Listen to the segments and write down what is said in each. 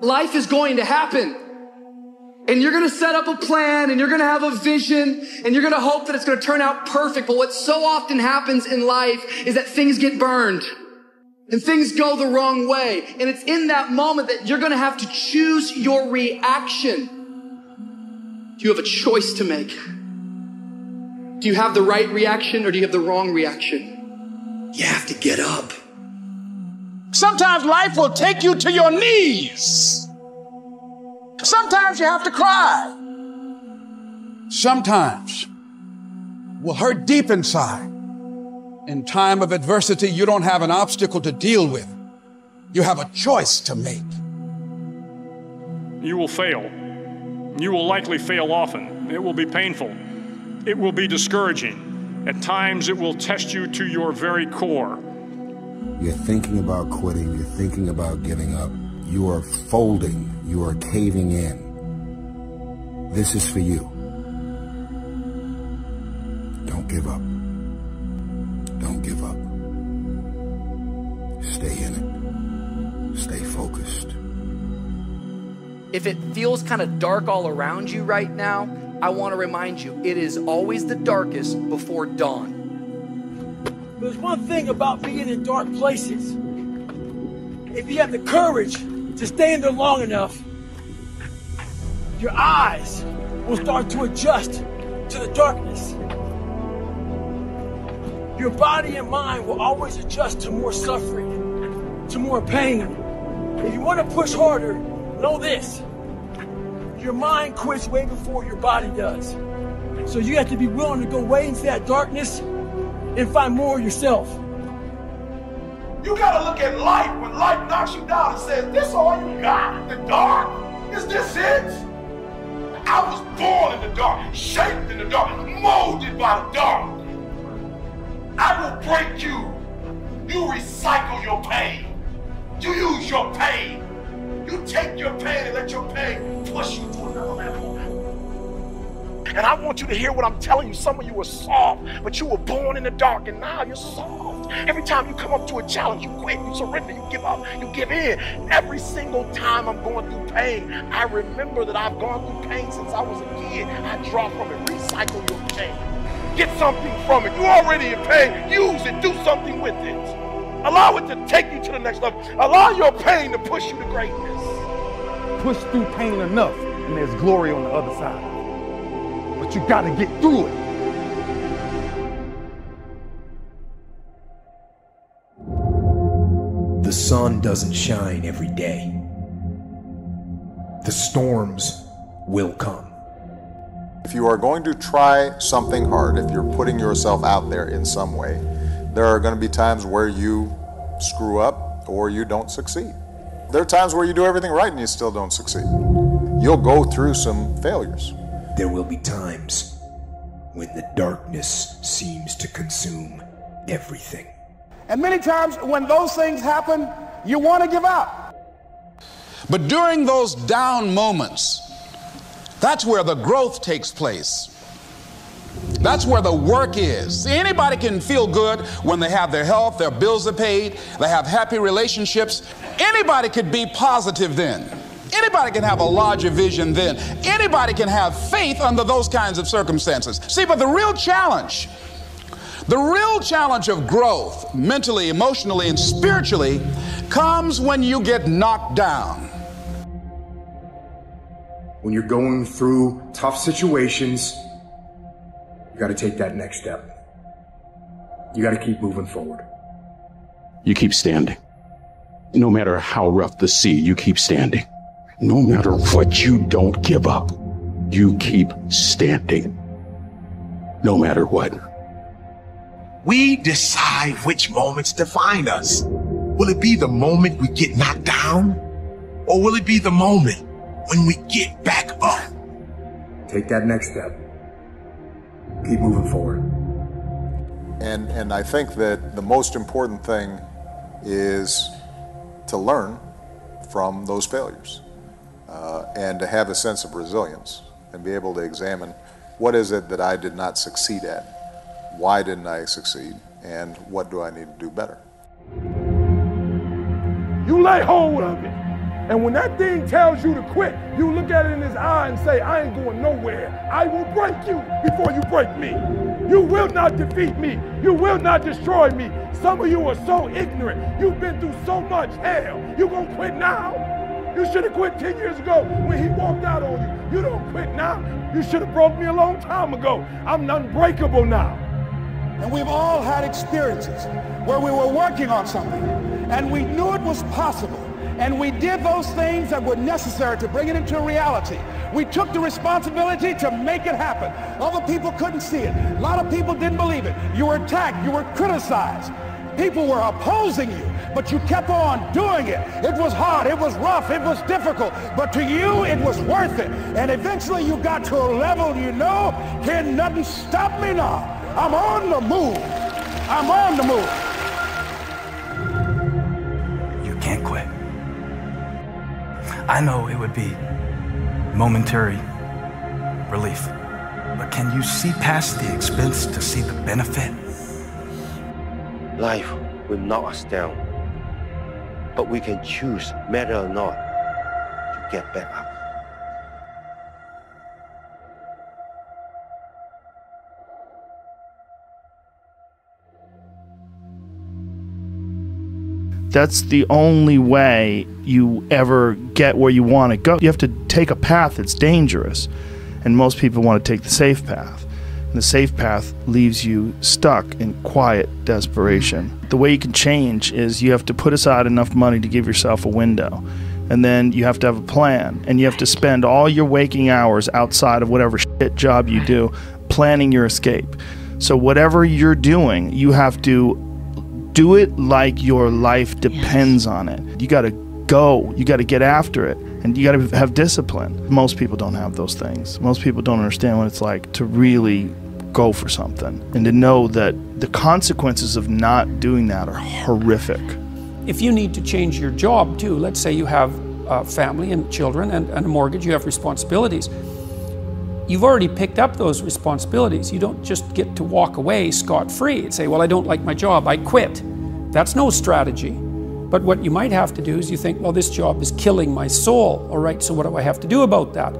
Life is going to happen. And you're going to set up a plan and you're going to have a vision and you're going to hope that it's going to turn out perfect. But what so often happens in life is that things get burned and things go the wrong way. And it's in that moment that you're going to have to choose your reaction. Do you have a choice to make? Do you have the right reaction or do you have the wrong reaction? You have to get up. Sometimes life will take you to your knees. Sometimes you have to cry. Sometimes will hurt deep inside. In time of adversity, you don't have an obstacle to deal with. You have a choice to make. You will fail. You will likely fail often. It will be painful. It will be discouraging. At times, it will test you to your very core. You're thinking about quitting. You're thinking about giving up. You are folding. You are caving in. This is for you. Don't give up. Don't give up. Stay in it. Stay focused. If it feels kind of dark all around you right now, I want to remind you it is always the darkest before dawn. There's one thing about being in dark places. If you have the courage to stay in there long enough, your eyes will start to adjust to the darkness. Your body and mind will always adjust to more suffering, to more pain. If you want to push harder, know this. Your mind quits way before your body does. So you have to be willing to go way into that darkness and find more yourself. You gotta look at life when life knocks you down and says, This all you got? The dark? Is this it? I was born in the dark, shaped in the dark, molded by the dark. I will break you. You recycle your pain. You use your pain. And I want you to hear what I'm telling you. Some of you were soft, but you were born in the dark, and now you're soft. Every time you come up to a challenge, you quit, you surrender, you give up, you give in. Every single time I'm going through pain, I remember that I've gone through pain since I was a kid. I draw from it. Recycle your pain. Get something from it. You're already in pain. Use it. Do something with it. Allow it to take you to the next level. Allow your pain to push you to greatness. Push through pain enough, and there's glory on the other side. But you got to get through it. The sun doesn't shine every day. The storms will come. If you are going to try something hard, if you're putting yourself out there in some way, there are going to be times where you screw up or you don't succeed. There are times where you do everything right and you still don't succeed. You'll go through some failures. There will be times when the darkness seems to consume everything. And many times when those things happen, you want to give up. But during those down moments, that's where the growth takes place. That's where the work is. See, anybody can feel good when they have their health, their bills are paid, they have happy relationships. Anybody could be positive then. Anybody can have a larger vision then. Anybody can have faith under those kinds of circumstances. See, but the real challenge, the real challenge of growth, mentally, emotionally, and spiritually, comes when you get knocked down. When you're going through tough situations, you got to take that next step. You got to keep moving forward. You keep standing. No matter how rough the sea, you keep standing. No matter what, you don't give up. You keep standing. No matter what. We decide which moments define us. Will it be the moment we get knocked down? Or will it be the moment when we get back up? Take that next step. Keep moving forward. And, and I think that the most important thing is to learn from those failures uh, and to have a sense of resilience and be able to examine what is it that I did not succeed at? Why didn't I succeed? And what do I need to do better? You lay hold of it And when that thing tells you to quit, you look at it in his eye and say, I ain't going nowhere. I will break you before you break me. You will not defeat me. You will not destroy me. Some of you are so ignorant. You've been through so much hell. You gonna quit now? You should have quit 10 years ago when he walked out on you. You don't quit now. You should have broke me a long time ago. I'm unbreakable now. And we've all had experiences where we were working on something and we knew it was possible and we did those things that were necessary to bring it into reality. We took the responsibility to make it happen. Other people couldn't see it. A lot of people didn't believe it. You were attacked. You were criticized. People were opposing you, but you kept on doing it. It was hard. It was rough. It was difficult. But to you, it was worth it. And eventually you got to a level you know, can nothing stop me now. I'm on the move. I'm on the move. You can't quit. I know it would be momentary relief, but can you see past the expense to see the benefit? Life will knock us down, but we can choose, matter or not, to get back up. That's the only way you ever get where you want to go. You have to take a path that's dangerous, and most people want to take the safe path. And the safe path leaves you stuck in quiet desperation. The way you can change is you have to put aside enough money to give yourself a window. And then you have to have a plan. And you have to spend all your waking hours outside of whatever shit job you do planning your escape. So, whatever you're doing, you have to do it like your life depends on it. You got to go, you got to get after it, and you got to have discipline. Most people don't have those things. Most people don't understand what it's like to really go for something and to know that the consequences of not doing that are horrific. If you need to change your job too, let's say you have a family and children and, and a mortgage, you have responsibilities. You've already picked up those responsibilities. You don't just get to walk away scot free and say, Well, I don't like my job, I quit. That's no strategy. But what you might have to do is you think, Well, this job is killing my soul. All right, so what do I have to do about that?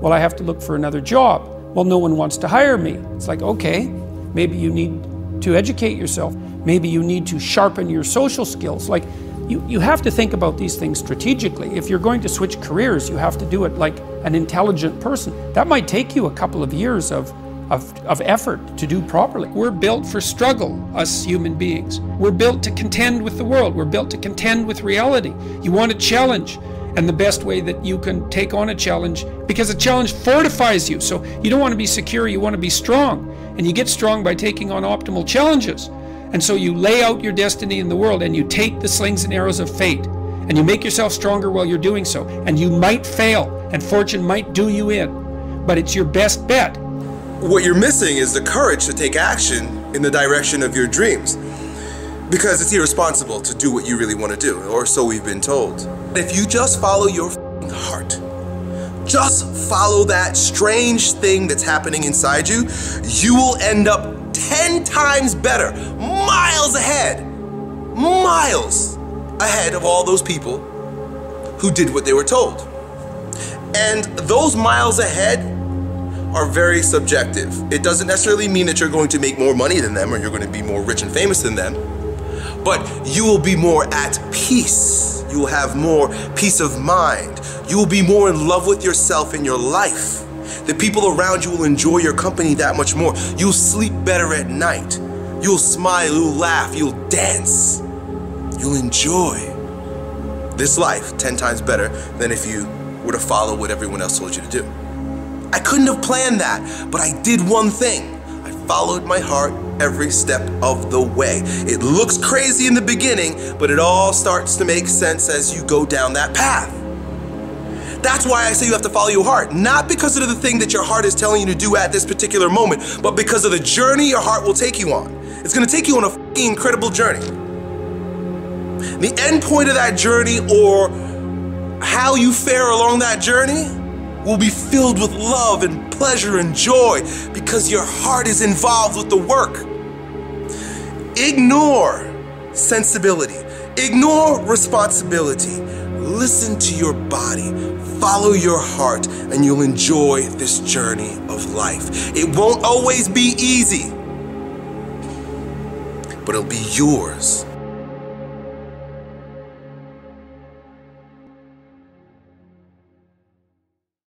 Well, I have to look for another job. Well, no one wants to hire me. It's like, okay, maybe you need to educate yourself. Maybe you need to sharpen your social skills. Like, you, you have to think about these things strategically. If you're going to switch careers, you have to do it like an intelligent person. That might take you a couple of years of, of, of effort to do properly. We're built for struggle, us human beings. We're built to contend with the world. We're built to contend with reality. You want a challenge. And the best way that you can take on a challenge, because a challenge fortifies you. So you don't want to be secure, you want to be strong. And you get strong by taking on optimal challenges. And so you lay out your destiny in the world and you take the slings and arrows of fate and you make yourself stronger while you're doing so. And you might fail and fortune might do you in, but it's your best bet. What you're missing is the courage to take action in the direction of your dreams. Because it's irresponsible to do what you really want to do, or so we've been told. If you just follow your heart, just follow that strange thing that's happening inside you, you will end up 10 times better, miles ahead, miles ahead of all those people who did what they were told. And those miles ahead are very subjective. It doesn't necessarily mean that you're going to make more money than them or you're going to be more rich and famous than them, but you will be more at peace. You will have more peace of mind. You will be more in love with yourself and your life. The people around you will enjoy your company that much more. You'll sleep better at night. You'll smile, you'll laugh, you'll dance. You'll enjoy this life 10 times better than if you were to follow what everyone else told you to do. I couldn't have planned that, but I did one thing. I followed my heart every step of the way. It looks crazy in the beginning, but it all starts to make sense as you go down that path. That's why I say you have to follow your heart. Not because of the thing that your heart is telling you to do at this particular moment, but because of the journey your heart will take you on. It's gonna take you on a incredible journey. The end point of that journey or how you fare along that journey will be filled with love and pleasure and joy because your heart is involved with the work. Ignore sensibility, ignore responsibility. listen to your body, follow your heart, and you'll enjoy this journey of life. It won't always be easy, but it'll be yours